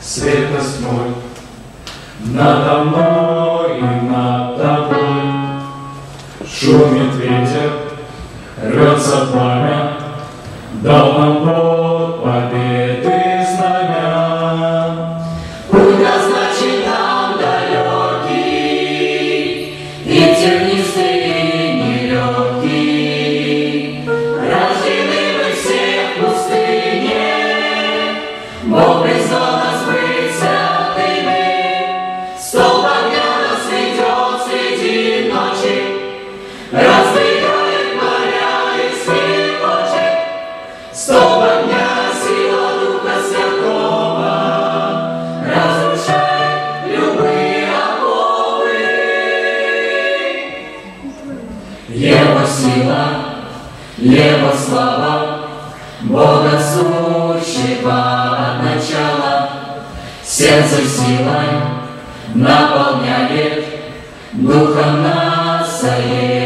Светость мой надо мной и над тобой. Шумит ветер, рвется пламя, дал нам Бог. Его сила, Его слова, Бога сущего от начала, Сердце силой наполняет, Духом нас соединяет.